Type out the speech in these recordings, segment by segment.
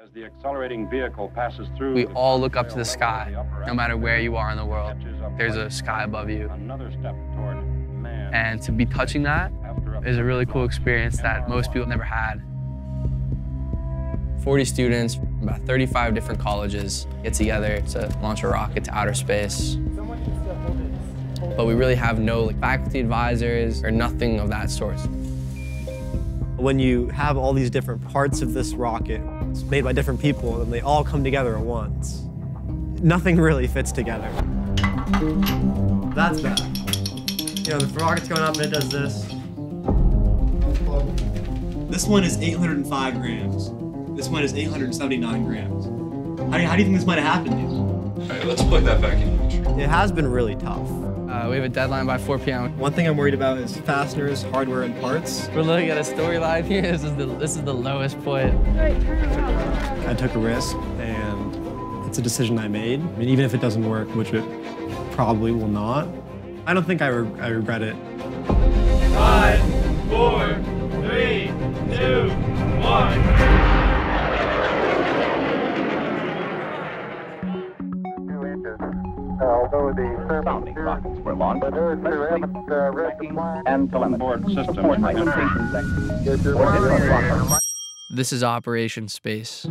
As the accelerating vehicle passes through, We all look up to the sky, of the upper no matter where you are in the world. There's a sky above you. Another step toward man. And to be touching that is a a really cool experience that most people never had. 40 students from about 35 different colleges get together to launch a rocket to outer space. But we really have no like, faculty advisors or nothing of that sort. When you have all these different parts of this rocket it's made by different people and they all come together at once, nothing really fits together. That's bad. You know, the rocket's going up and it does this. This one is 805 grams. This one is 879 grams. How do you, how do you think this might have happened, dude? All right, let's plug that back in. It has been really tough. Uh, we have a deadline by 4 p.m. One thing I'm worried about is fasteners, hardware, and parts. We're looking at a storyline here. This is the this is the lowest point. I took a risk and it's a decision I made. I mean, even if it doesn't work, which it probably will not, I don't think I, re- I regret it. Five, four, three, two, one. Rockets were launched but those who haven't uh, read the plan, and telemetry. Systems Support remain. communications sector. get your Or different This is Operation Space.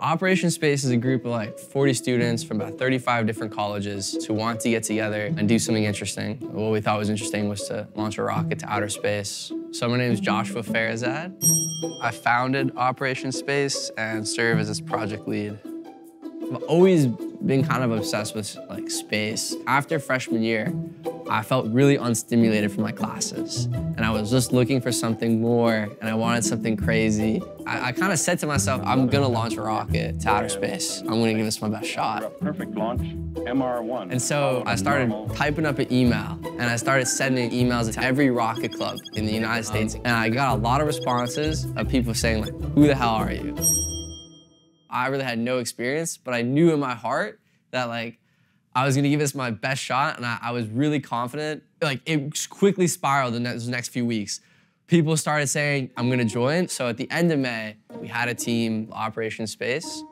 Operation Space is a group of like 40 students from about 35 different colleges who want to get together and do something interesting. What we thought was interesting was to launch a rocket to outer space. So my name is Joshua Farahzad. I founded Operation Space and serve as its project lead. I've always been kind of obsessed with like space. After freshman year, I felt really unstimulated from my classes. And I was just looking for something more and I wanted something crazy. I, I kind of said to myself, I'm gonna launch a rocket to outer space. I'm gonna give this my best shot. perfect launch, MR1. And so I started typing up an email and I started sending emails to every rocket club in the United States. And I got a lot of responses of people saying like, who the hell are you? I really had no experience, but I knew in my heart that like I was gonna give this my best shot, and I, I was really confident. Like it quickly spiraled in those next few weeks. People started saying I'm gonna join. So at the end of May, we had a team, Operation Space,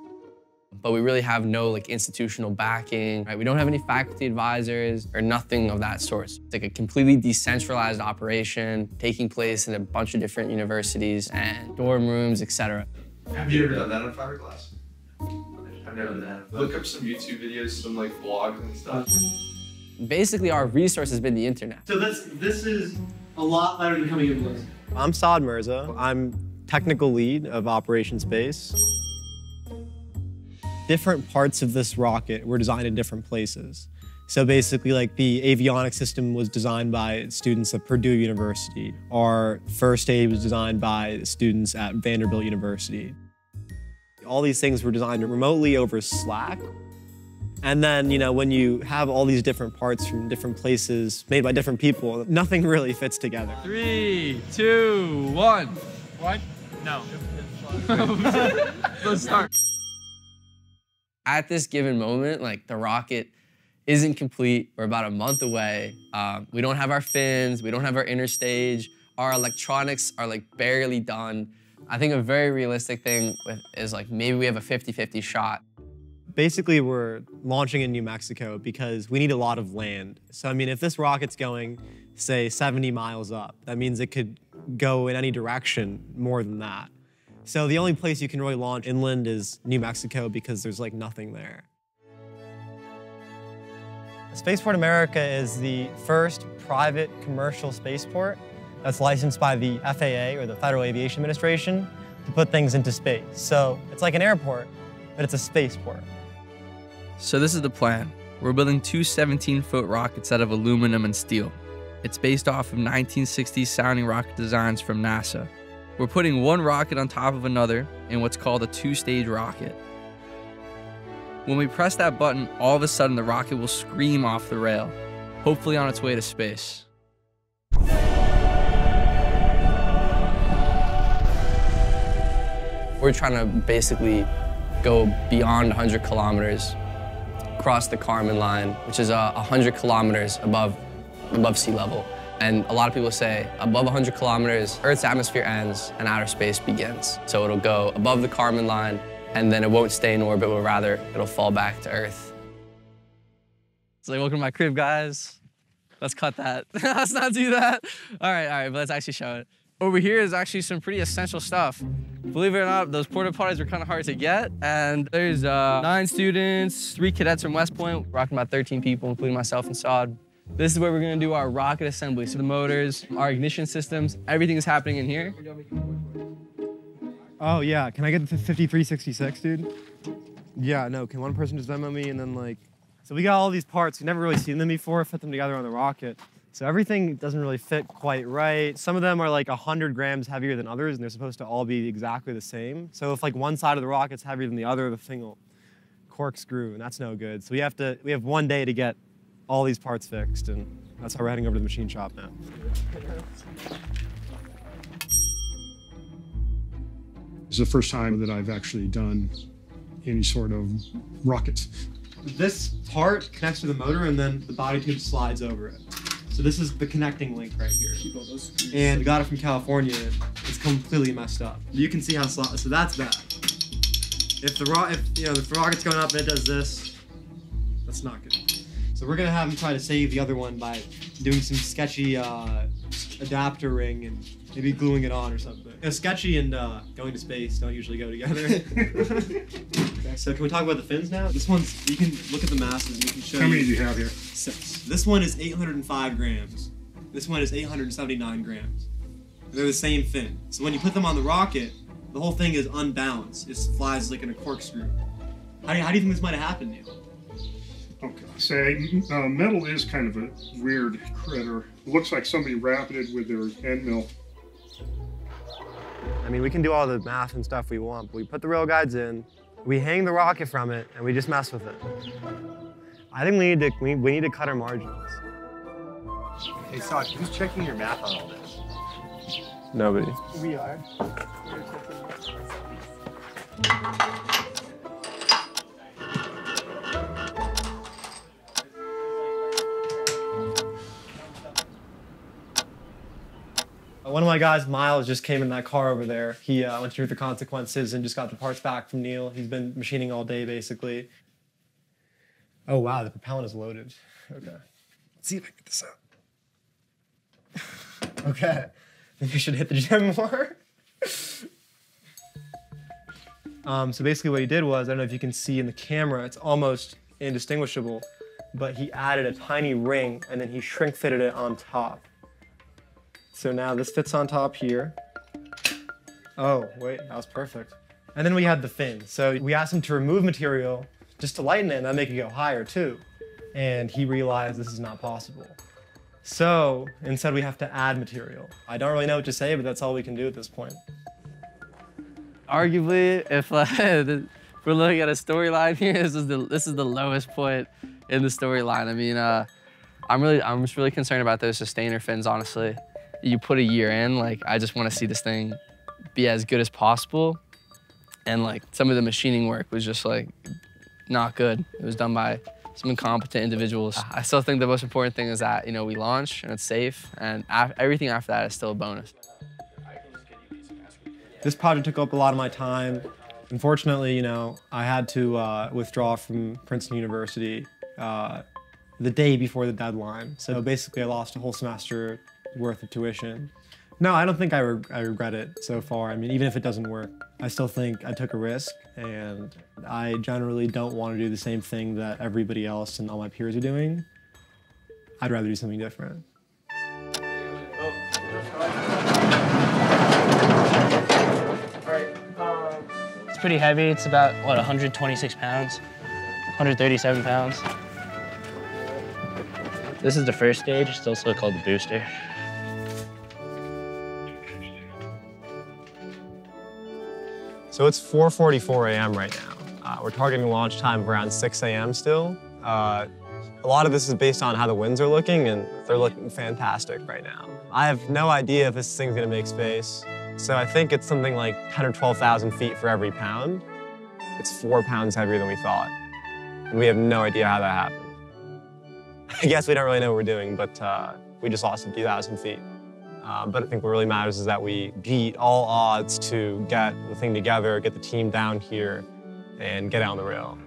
but we really have no like institutional backing. Right? We don't have any faculty advisors or nothing of that sort. It's like a completely decentralized operation taking place in a bunch of different universities and dorm rooms, etc. Have you ever done that on fiberglass? I've never done that. Look up some YouTube videos, some like vlogs and stuff. Basically, our resource has been the internet. So this this is a lot better than coming in with I'm Saad Mirza. I'm technical lead of Operation Space. Different parts of this rocket were designed in different places. So basically, like the avionics system was designed by students at Purdue University. Our first aid was designed by students at Vanderbilt University. All these things were designed remotely over Slack. And then, you know, when you have all these different parts from different places made by different people, nothing really fits together. Three, two, one. What? No. Let's start. At this given moment, like the rocket isn't complete. We're about a month away. Um, we don't have our fins. We don't have our inner stage. Our electronics are like barely done. I think a very realistic thing with, is like maybe we have a 50-50 shot. Basically, we're launching in New Mexico because we need a lot of land. So, I mean, if this rocket's going, say, 70 miles up, that means it could go in any direction more than that. So, the only place you can really launch inland is New Mexico because there's like nothing there. Spaceport America is the first private commercial spaceport that's licensed by the FAA or the Federal Aviation Administration to put things into space. So, it's like an airport, but it's a spaceport. So this is the plan. We're building two 17-foot rockets out of aluminum and steel. It's based off of 1960s sounding rocket designs from NASA. We're putting one rocket on top of another in what's called a two-stage rocket. When we press that button, all of a sudden the rocket will scream off the rail, hopefully on its way to space. We're trying to basically go beyond 100 kilometers, cross the Kármán line, which is uh, 100 kilometers above, above sea level. And a lot of people say above 100 kilometers, Earth's atmosphere ends and outer space begins. So it'll go above the Kármán line and then it won't stay in orbit, but rather it'll fall back to Earth. So welcome to my crib, guys. Let's cut that. let's not do that. All right, all right, but let's actually show it. Over here is actually some pretty essential stuff. Believe it or not, those porta potties were kind of hard to get. And there's uh, nine students, three cadets from West Point, rocking about 13 people, including myself and Saad. This is where we're gonna do our rocket assembly. So the motors, our ignition systems, everything is happening in here. Oh yeah, can I get the 5366, dude? Yeah, no, can one person just Venmo me and then like... So we got all these parts, we've never really seen them before, fit them together on the rocket. So everything doesn't really fit quite right. Some of them are like 100 grams heavier than others and they're supposed to all be exactly the same. So if like one side of the rocket's heavier than the other, the thing will corkscrew and that's no good. So we have to, we have one day to get all these parts fixed and that's how we're heading over to the machine shop now. It's the first time that I've actually done any sort of rocket. This part connects to the motor and then the body tube slides over it. So this is the connecting link right here. And we got it from California. It's completely messed up. You can see how sli- so that's bad. If the ro- if you know if the rocket's going up and it does this, that's not good. So we're gonna have him try to save the other one by doing some sketchy uh, adapter ring and maybe gluing it on or something. You know, sketchy and uh, going to space don't usually go together. so can we talk about the fins now? This one's you can look at the masses and you can show. How many do you you have here? Six. This one is 805 grams. This one is 879 grams. They're the same fin. So when you put them on the rocket, the whole thing is unbalanced. It flies like in a corkscrew. How do you, how do you think this might have happened, Neil? Okay. Say, uh, metal is kind of a weird critter. It looks like somebody wrapped it with their end mill. I mean, we can do all the math and stuff we want, but we put the rail guides in, we hang the rocket from it, and we just mess with it. I think we need to we, we need to cut our margins. Hey, Saj, who's checking your math on all this? Nobody. We are. One of my guys, Miles, just came in that car over there. He uh, went through the consequences and just got the parts back from Neil. He's been machining all day, basically. Oh, wow, the propellant is loaded. Okay. Let's see if I can get this out. okay. Maybe I should hit the gym more. um, so basically what he did was, I don't know if you can see in the camera, it's almost indistinguishable, but he added a tiny ring and then he shrink fitted it on top. So now this fits on top here. Oh, wait, that was perfect. And then we had the fin. So we asked him to remove material just to lighten it and that make it go higher too. And he realized this is not possible. So instead we have to add material. I don't really know what to say, but that's all we can do at this point. Arguably, if uh, we're looking at a storyline here, this is the this is the lowest point in the storyline. I mean, uh, I'm really I'm just really concerned about those sustainer fins. Honestly, you put a year in, like I just want to see this thing be as good as possible. And like some of the machining work was just like not good. It was done by some incompetent individuals. I still think the most important thing is that you know we launch and it's safe, and af everything after that is still a bonus. This project took up a lot of my time. Unfortunately, you know, I had to uh, withdraw from Princeton University uh, the day before the deadline. So basically, I lost a whole semester worth of tuition. No, I don't think I, re I regret it so far. I mean, even if it doesn't work, I still think I took a risk, and I generally don't want to do the same thing that everybody else and all my peers are doing. I'd rather do something different. It's pretty heavy. It's about, what, 126 pounds? 137 pounds. This is the first stage. It's also called the booster. So it's 4.44 a.m. right now. Uh, we're targeting launch time around 6 a.m. still. Uh, a lot of this is based on how the winds are looking, and they're looking fantastic right now. I have no idea if this thing's gonna make space. So I think it's something like 10 or 12,000 feet for every pound. It's four pounds heavier than we thought. And we have no idea how that happened. I guess we don't really know what we're doing, but uh, we just lost a few thousand feet. Uh, but I think what really matters is that we beat all odds to get the thing together, get the team down here, and get on the rail.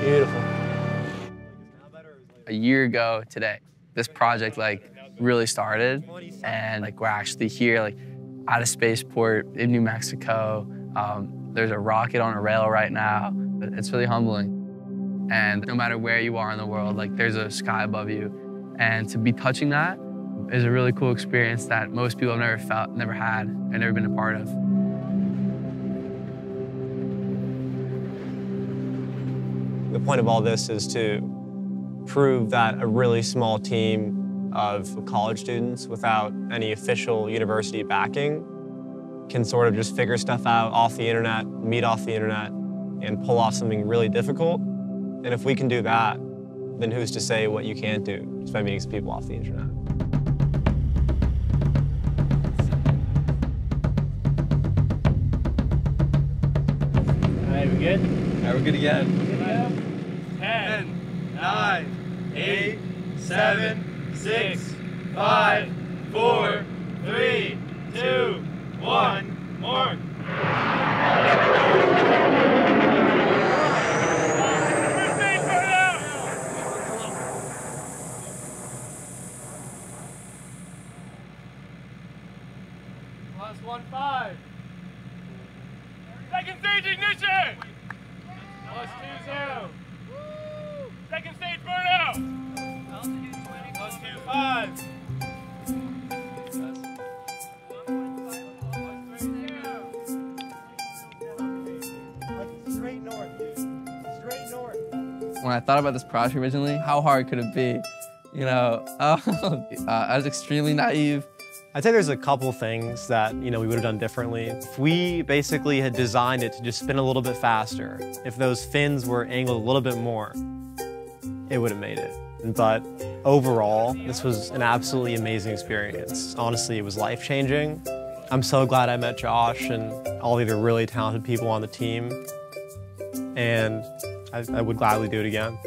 Beautiful. A year ago today, this project like really started and like we're actually here like at a spaceport in New Mexico. Um, there's a rocket on a rail right now. It's really humbling. And no matter where you are in the world, like there's a sky above you. And to be touching that is a really cool experience that most people have never felt, never had, and never been a part of. The point of all this is to prove that a really small team of college students without any official university backing can sort of just figure stuff out off the internet, meet off the internet, and pull off something really difficult. And if we can do that, then who's to say what you can't do just by meeting some people off the internet? All right, we good? All right, we're good again. 10, 9, 8, 7, 6, 5, 4, 3, 2, 1, mark. Plus one five. Second stage ignition. Plus two zero. Second stage burnout. Plus two five. When I thought about this project originally, how hard could it be? You know, uh, I was extremely naive. I'd say there's a couple things that you know we would have done differently. If we basically had designed it to just spin a little bit faster, if those fins were angled a little bit more, it would have made it. But overall, this was an absolutely amazing experience. Honestly, it was life-changing. I'm so glad I met Josh and all the other really talented people on the team, and I, I would gladly do it again.